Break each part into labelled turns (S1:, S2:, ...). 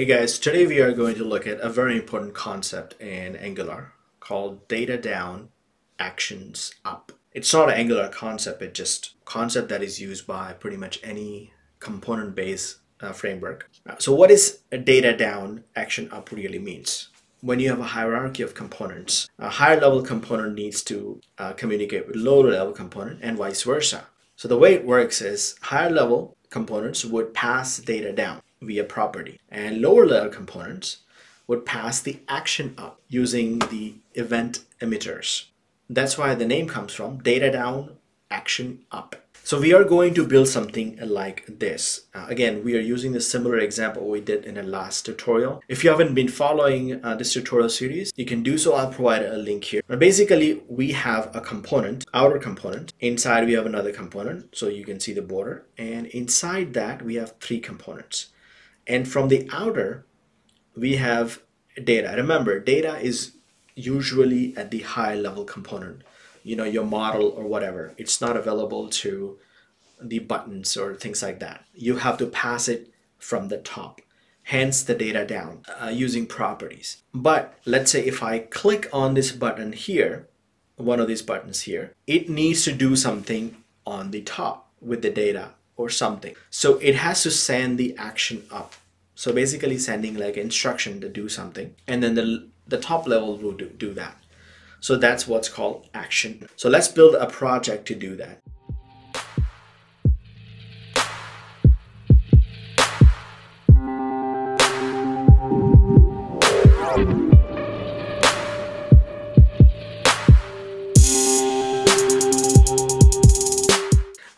S1: Hey guys, today we are going to look at a very important concept in Angular called data down, actions up. It's not an Angular concept, it's just concept that is used by pretty much any component-based uh, framework. So what is a data down, action up really means? When you have a hierarchy of components, a higher level component needs to uh, communicate with lower level component and vice versa. So the way it works is higher level components would pass data down via property. And lower level components would pass the action up using the event emitters. That's why the name comes from data down, action up. So we are going to build something like this. Uh, again, we are using the similar example we did in the last tutorial. If you haven't been following uh, this tutorial series, you can do so. I'll provide a link here. But basically, we have a component, outer component. Inside, we have another component. So you can see the border. And inside that, we have three components. And from the outer, we have data. Remember, data is usually at the high level component, you know, your model or whatever. It's not available to the buttons or things like that. You have to pass it from the top, hence the data down uh, using properties. But let's say if I click on this button here, one of these buttons here, it needs to do something on the top with the data or something. So it has to send the action up. So basically sending like instruction to do something. And then the, the top level will do, do that. So that's what's called action. So let's build a project to do that.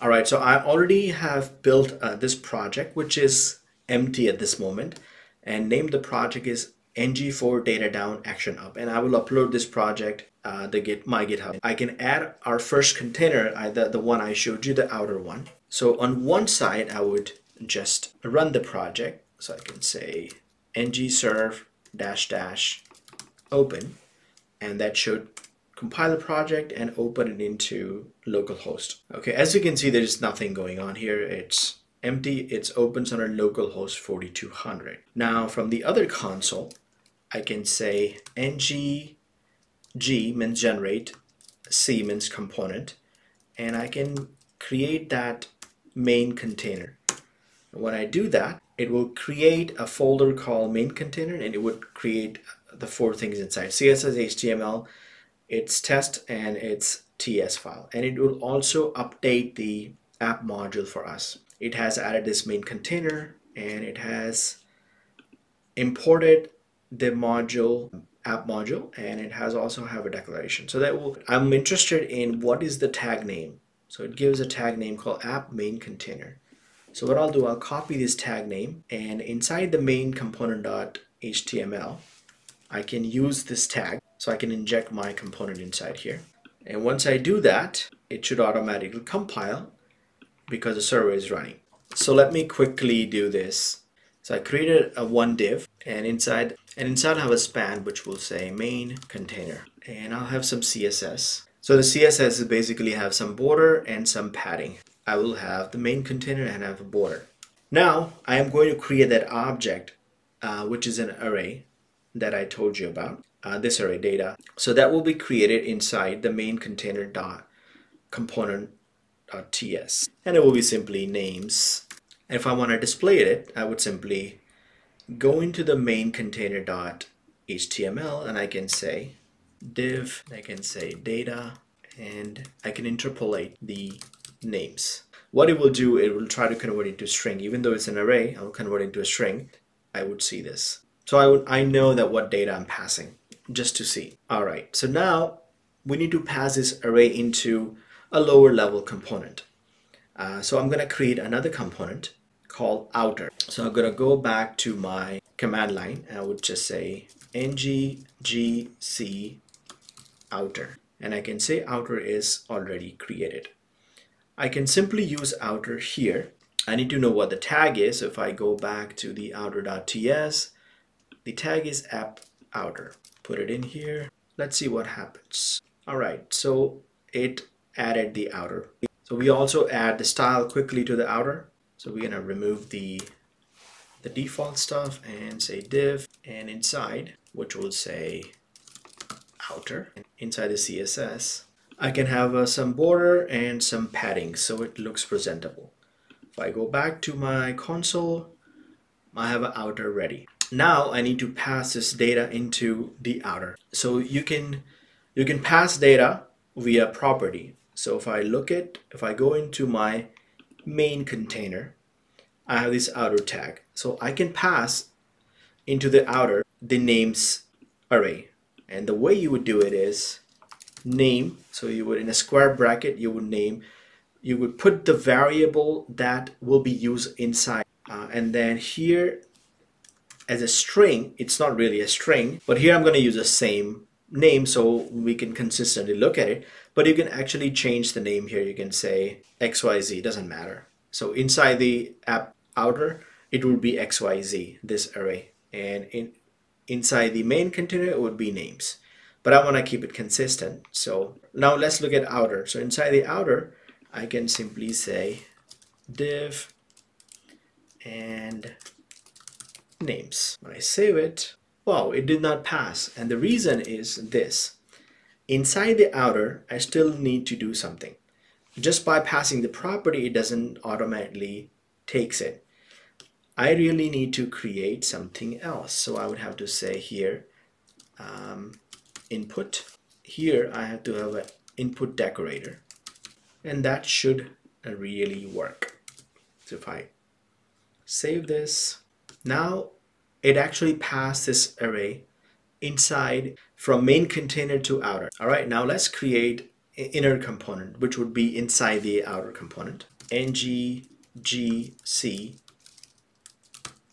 S1: All right, so I already have built uh, this project, which is empty at this moment, and name the project is ng4 data down action up. And I will upload this project, uh, the Git, my GitHub. I can add our first container, either the one I showed you, the outer one. So on one side, I would just run the project. So I can say ng serve dash dash open, and that should compile the project and open it into localhost. Okay, as you can see, there's nothing going on here. It's empty. it opens on a localhost 4200. Now from the other console, I can say ng g means generate, c means component, and I can create that main container. When I do that, it will create a folder called main container and it would create the four things inside CSS, HTML, its test and its TS file. And it will also update the app module for us. It has added this main container and it has imported the module app module and it has also have a declaration. So that will i'm interested in what is the tag name. So it gives a tag name called app main container. So what i'll do i'll copy this tag name and inside the main component.html i can use this tag. So I can inject my component inside here. And once I do that, it should automatically compile because the server is running. So let me quickly do this. So I created a one div and inside and inside I have a span which will say main container and I'll have some CSS. So the CSS is basically have some border and some padding. I will have the main container and have a border. Now I am going to create that object uh, which is an array that I told you about uh, this array data. So that will be created inside the main container dot component ts and it will be simply names. And if I want to display it, I would simply go into the main container dot html and I can say div, I can say data, and I can interpolate the names. What it will do, it will try to convert it to string. Even though it's an array, I'll convert into a string. I would see this. So I, would, I know that what data I'm passing just to see. All right, so now we need to pass this array into a lower level component. Uh, so I'm going to create another component called outer. So I'm going to go back to my command line and I would just say nggc outer and I can say outer is already created. I can simply use outer here. I need to know what the tag is. So if I go back to the outer.ts, the tag is app outer put it in here let's see what happens all right so it added the outer so we also add the style quickly to the outer so we're gonna remove the the default stuff and say div and inside, which will say outer, inside the CSS, I can have uh, some border and some padding so it looks presentable. If I go back to my console, I have an outer ready. Now I need to pass this data into the outer. So you can you can pass data via property. So if I look at if I go into my main container, I have this outer tag. So I can pass into the outer the names array. And the way you would do it is name. So you would in a square bracket, you would name, you would put the variable that will be used inside. Uh, and then here as a string, it's not really a string, but here I'm going to use the same name so we can consistently look at it. But you can actually change the name here. You can say XYZ, doesn't matter. So inside the app outer, it would be XYZ, this array. And in inside the main container, it would be names but I want to keep it consistent. So now let's look at outer. So inside the outer, I can simply say div and names. When I save it, wow, it did not pass. And the reason is this. Inside the outer, I still need to do something. Just by passing the property, it doesn't automatically takes it. I really need to create something else. So I would have to say here, um, input. Here I have to have an input decorator and that should really work. So if I save this, now it actually passed this array inside from main container to outer. All right, now let's create an inner component, which would be inside the outer component. nggc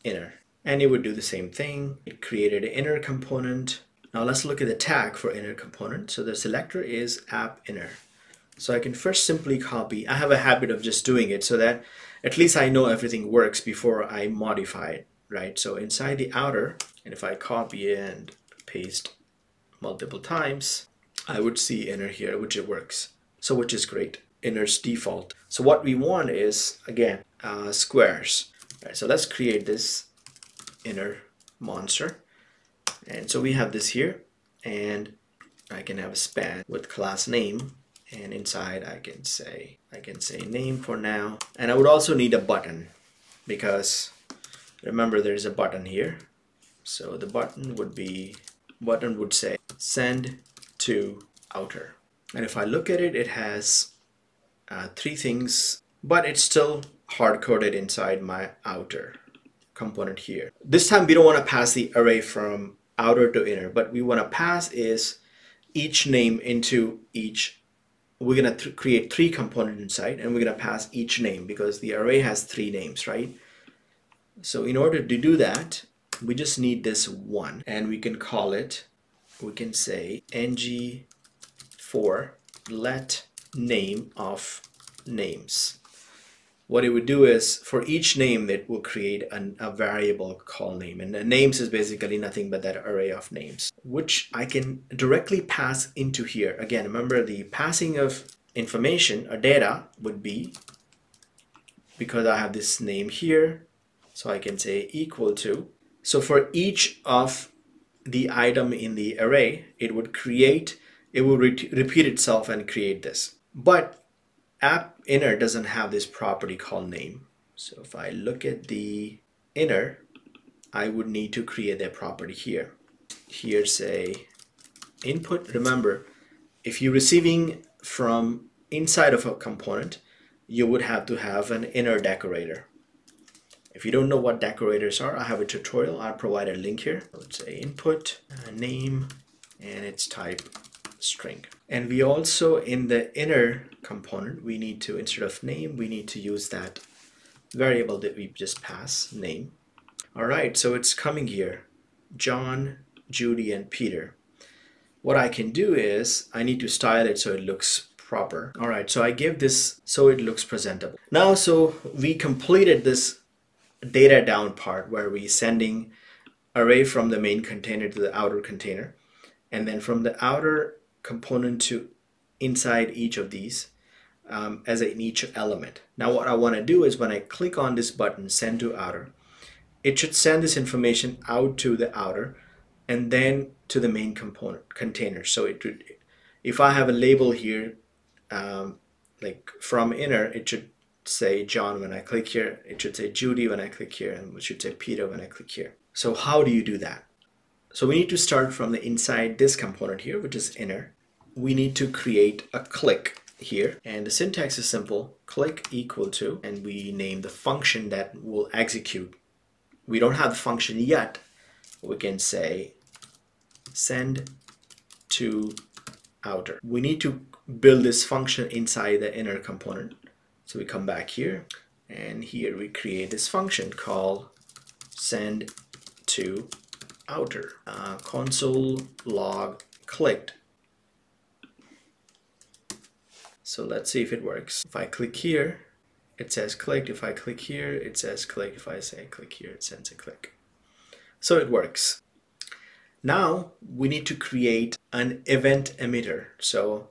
S1: inner. And it would do the same thing. It created an inner component now let's look at the tag for inner component. So the selector is app inner. So I can first simply copy. I have a habit of just doing it so that at least I know everything works before I modify it, right? So inside the outer, and if I copy and paste multiple times, I would see inner here, which it works. So which is great. Inner's default. So what we want is, again, uh, squares. Right, so let's create this inner monster. And so we have this here and I can have a span with class name and inside I can say I can say name for now and I would also need a button because remember there's a button here. So the button would be button would say send to outer. And if I look at it it has uh, three things but it's still hard-coded inside my outer component here. This time we don't want to pass the array from outer to inner but we want to pass is each name into each we're going to th create three components inside and we're going to pass each name because the array has three names right so in order to do that we just need this one and we can call it we can say ng for let name of names. What it would do is for each name it will create an, a variable call name and names is basically nothing but that array of names which I can directly pass into here. Again remember the passing of information or data would be because I have this name here so I can say equal to so for each of the item in the array it would create it will re repeat itself and create this but app inner doesn't have this property called name. So if I look at the inner, I would need to create that property here. Here say input. Remember, if you're receiving from inside of a component, you would have to have an inner decorator. If you don't know what decorators are, I have a tutorial. I'll provide a link here. Let's say input, name, and its type string. And we also, in the inner component, we need to, instead of name, we need to use that variable that we just passed, name. All right, so it's coming here, John, Judy, and Peter. What I can do is, I need to style it so it looks proper. All right, so I give this so it looks presentable. Now, so we completed this data down part where we sending array from the main container to the outer container. And then from the outer component to inside each of these um, as in each element. Now what I want to do is when I click on this button, send to outer, it should send this information out to the outer and then to the main component container. So it would, if I have a label here, um, like from inner, it should say John when I click here. It should say Judy when I click here, and it should say Peter when I click here. So how do you do that? So we need to start from the inside this component here, which is inner. We need to create a click here and the syntax is simple click equal to and we name the function that will execute we don't have the function yet we can say send to outer we need to build this function inside the inner component so we come back here and here we create this function called send to outer uh, console log clicked So let's see if it works. If I click here, it says click. If I click here, it says click. If I say click here, it sends a click. So it works. Now we need to create an event emitter. So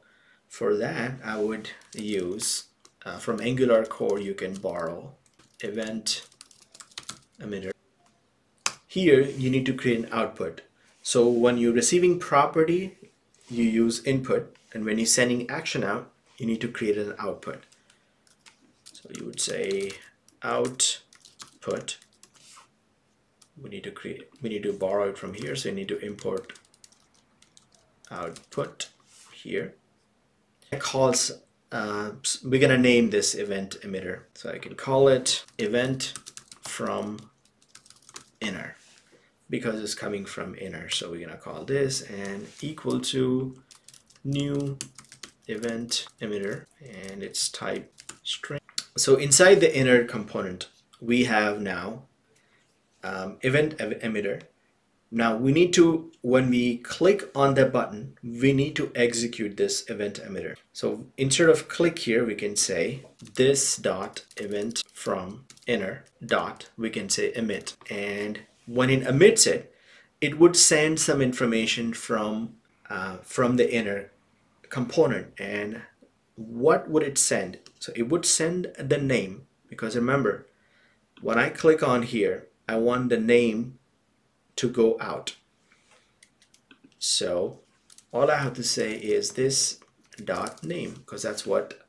S1: for that, I would use uh, from Angular core, you can borrow event emitter. Here, you need to create an output. So when you're receiving property, you use input. And when you're sending action out, you need to create an output. So you would say output. We need to create, we need to borrow it from here. So you need to import output here. It calls, uh, we're gonna name this event emitter. So I can call it event from inner because it's coming from inner. So we're gonna call this and equal to new event emitter and its type string. So inside the inner component, we have now um, event emitter. Now we need to, when we click on the button, we need to execute this event emitter. So instead of click here, we can say this dot event from inner dot, we can say emit. And when it emits it, it would send some information from, uh, from the inner component and what would it send? So it would send the name because remember, when I click on here, I want the name to go out. So all I have to say is this dot name because that's what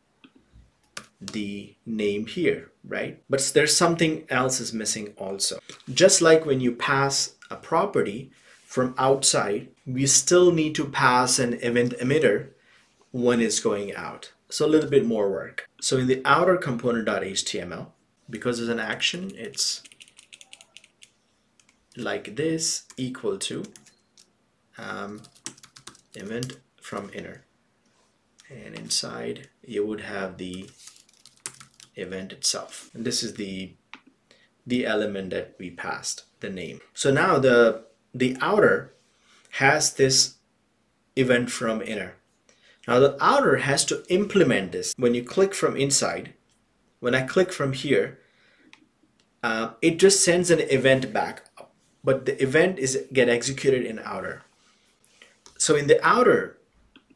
S1: the name here, right? But there's something else is missing also. Just like when you pass a property from outside, we still need to pass an event emitter when it's going out. So a little bit more work. So in the outer component.html, because it's an action, it's like this equal to um, event from inner. And inside you would have the event itself. And this is the the element that we passed, the name. So now the the outer has this event from inner. Now the outer has to implement this. When you click from inside, when I click from here, uh, it just sends an event back, but the event is get executed in outer. So in the outer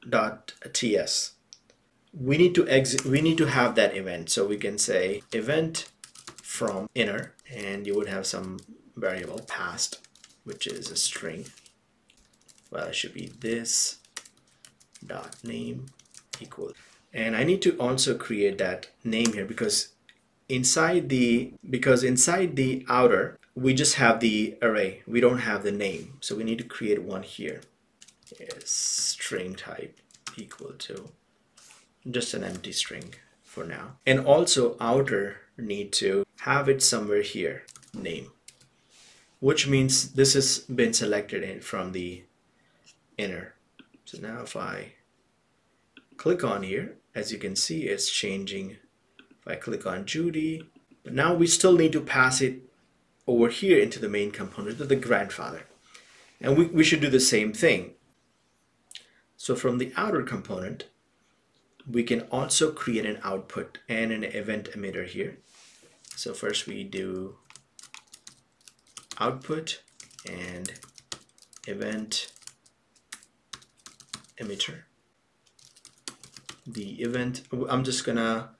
S1: dot ts, we need to exit. We need to have that event. So we can say event from inner, and you would have some variable passed, which is a string. Well, it should be this dot name equal and I need to also create that name here because inside the because inside the outer we just have the array. We don't have the name. So we need to create one here. String type equal to just an empty string for now. And also outer need to have it somewhere here name which means this has been selected in from the inner. So now if I click on here, as you can see, it's changing. If I click on Judy, but now we still need to pass it over here into the main component of the grandfather. And we, we should do the same thing. So from the outer component, we can also create an output and an event emitter here. So first we do output and event emitter the event I'm just gonna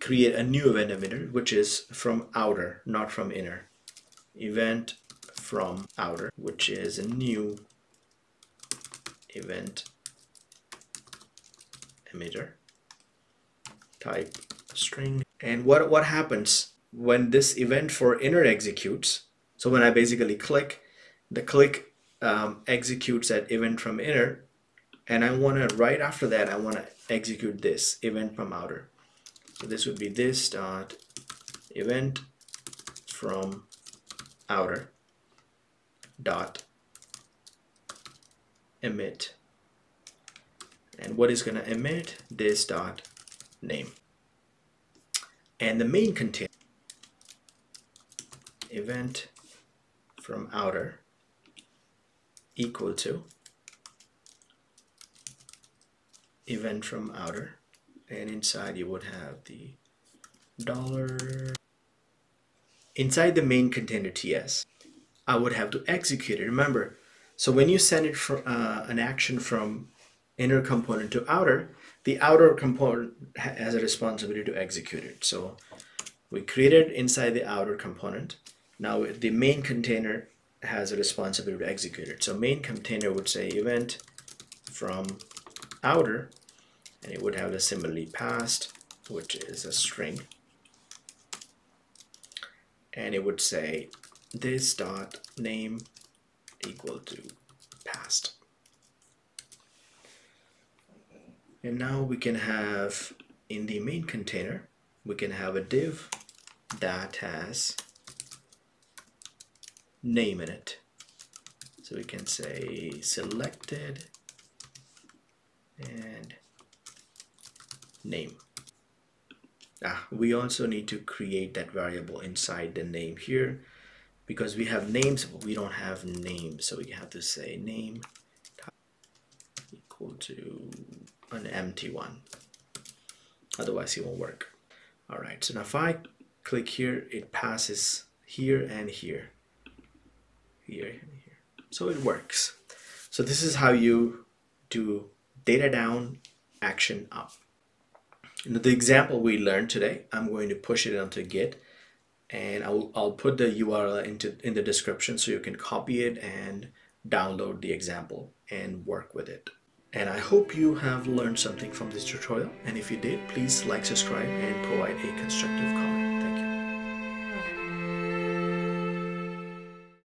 S1: create a new event emitter which is from outer not from inner event from outer, which is a new event emitter type string. And what, what happens when this event for inner executes? So when I basically click, the click um, executes that event from inner and I want to right after that I want to execute this event from outer so this would be this dot event from outer dot emit. And what is going to emit? This dot name. And the main container event from outer equal to event from outer. And inside you would have the dollar inside the main container TS I would have to execute it. Remember so when you send it from uh, an action from inner component to outer the outer component has a responsibility to execute it. So we created inside the outer component. Now the main container has a responsibility to execute it. So main container would say event from outer and it would have the similarly passed which is a string and it would say this dot name equal to past and now we can have in the main container we can have a div that has name in it so we can say selected and name. Ah, we also need to create that variable inside the name here. Because we have names but we don't have names. So we have to say name equal to an empty one. Otherwise it won't work. All right so now if I click here it passes here and here. Here and here. So it works. So this is how you do data down, action up. The example we learned today, I'm going to push it onto Git and I'll, I'll put the URL into in the description so you can copy it and download the example and work with it. And I hope you have learned something from this tutorial. And if you did, please like, subscribe, and provide a constructive comment.